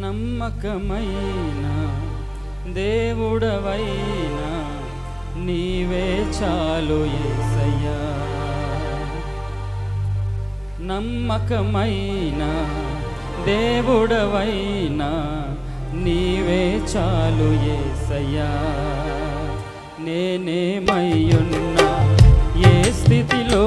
నమ్మకమైన దేవుడవైనా నీవే చాలు ఏసయ్యా. నమ్మకమైన దేవుడవైనా నీవే చాలు ఏసయ్యా. నేనేమయ్యున్నా ఏ స్థితిలో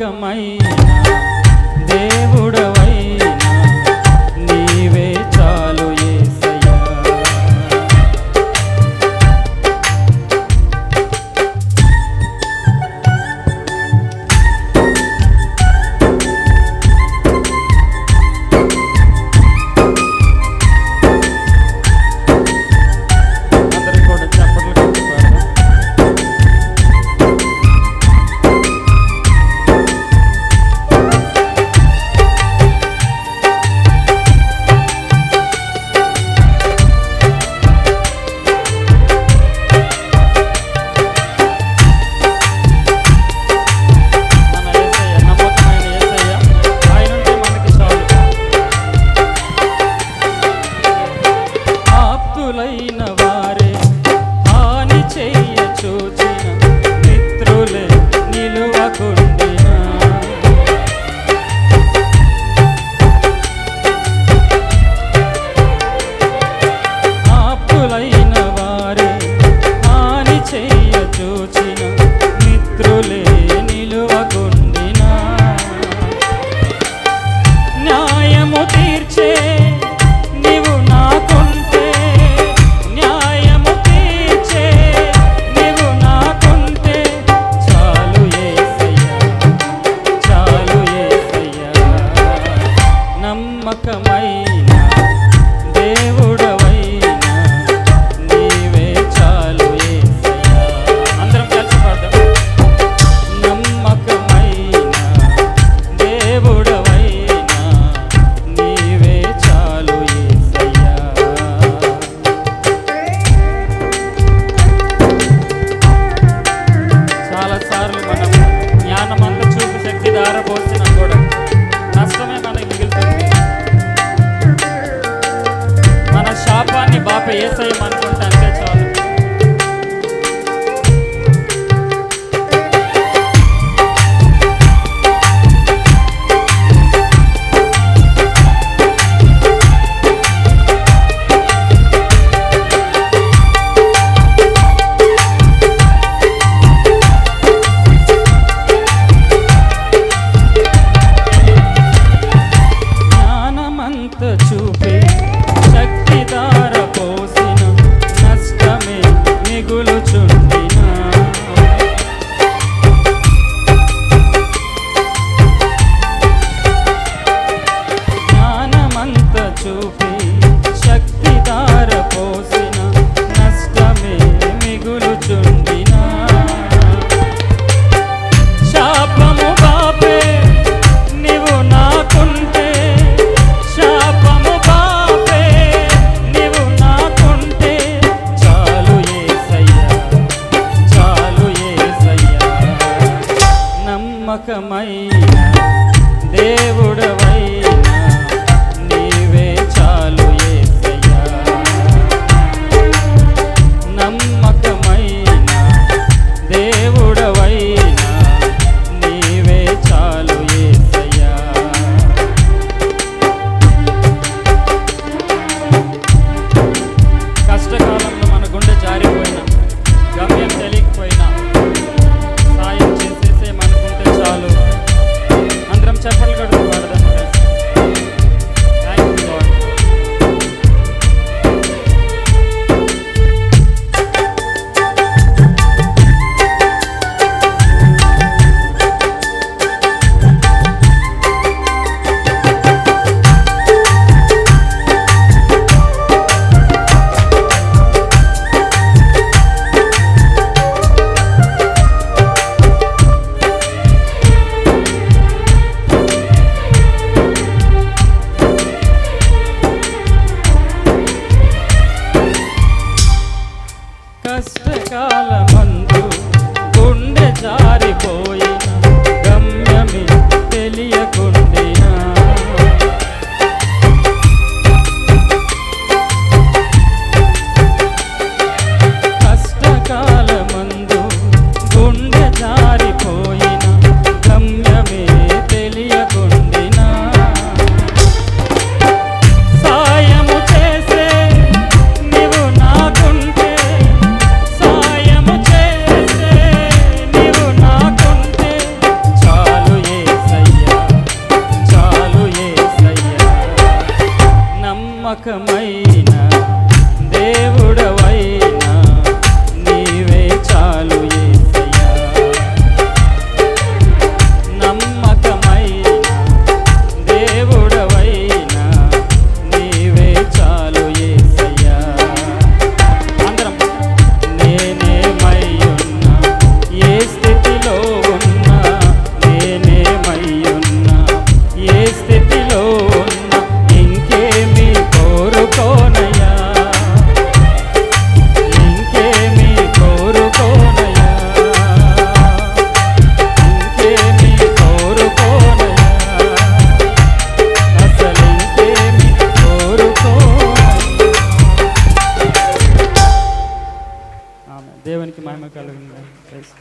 干嘛？to నమ్మకమైన దేవుడు చూపి శక్తి ధార పోసిన నష్టమే మిగులుచుండిన. శాపము బాపే నీవు నాకుంటే శాపము బాపే నీవు నాకుంటే. చాలు ఏసయ్యా చాలు ఏసయ్యా నమ్మకమైన దేవుడవై మహిమ కలుగును ప్రైజ్